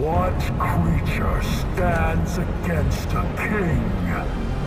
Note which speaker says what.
Speaker 1: What creature stands against a king?